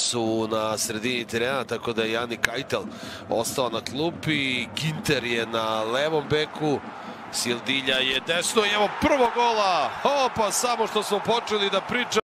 su na sredini terena, tako da je Jani Kajtel ostao na klupi. Ginter je na levom beku. Sildilja je desno i evo prvo gola. Opa, samo što smo počeli da pričamo.